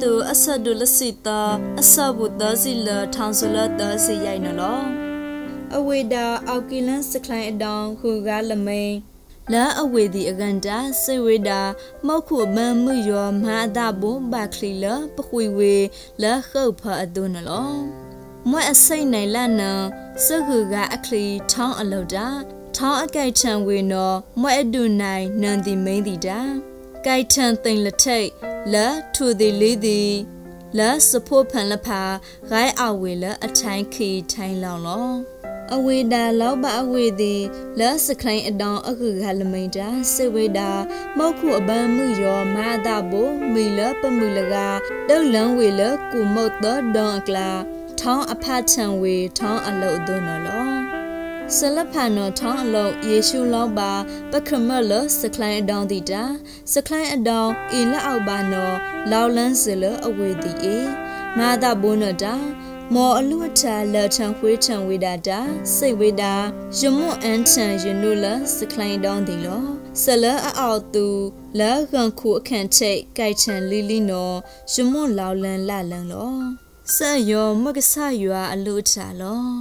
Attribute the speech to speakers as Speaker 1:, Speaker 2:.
Speaker 1: တူအဆဒုလစီတာအဆဘုဒစီလထောင်ဆလတစီရိုင်နော်အဝေဒါအောက်ကီလန်စကလိုင်းအတောင်ခုကလမိန်လာအဝေဒီအကန်တာစေဝေဒါမောက်ခုမန်မှုယောမာဒဘုံဘာခလီလပခွေဝေလာခုတ်ဖအဒုနလောမွဲအစိတ်နိုင်လနစခုကအခလီထောင်းအလောက်တာထောင်းအကြိုက်ချံဝေနောမွဲအဒုနိုင်နန်ဒီမိန်ဒီတာ ကြိုက်ထန်သိမ့်လက်ထိတ်လာထူဒီလေးဒီလာစဖို့ဖန်လဖာဂိုင်းအဝေလအထိုင်းခီထိုင်းလောင်လောအဝေဒါလောက်ပါအဝေသည်လာစခလိုင်းအတောင်အခုကလမိန်တာစေဝေဒါမောက်ခုအပန်းမှုရောမာတာဘိုမီလပမှုလကတုတ်လန်ဝေလကုမုတ်တော်ဒွန်ကလာထောင်းအဖတ်ချံဝေထောင်းအလုတ်သွနော်လော ဆလဖာနောထောင်းအလုတ်ယေရှုလောက်ပါပခမလစကလိုင်းအတောင်တီတာစကလိုင်းအတောင်အီလက်အောက်ပါနောလောက်လန်းစလအဝေတီအေမာတာဘိုနတာမော်အလူထလထံခွေးထံဝေဒတာစိတ်ဝေဒာယမွန်အန်ထံယနုလစကလိုင်းတောင်းတီလောဆလအအောက်သူလာကန်ခုအခန့်ချိတ်ကြိုက်ချံလီလီနော်ယမွန်လောက်လန်လလန်လောဆက်ယောမကဆရွာအလူထလော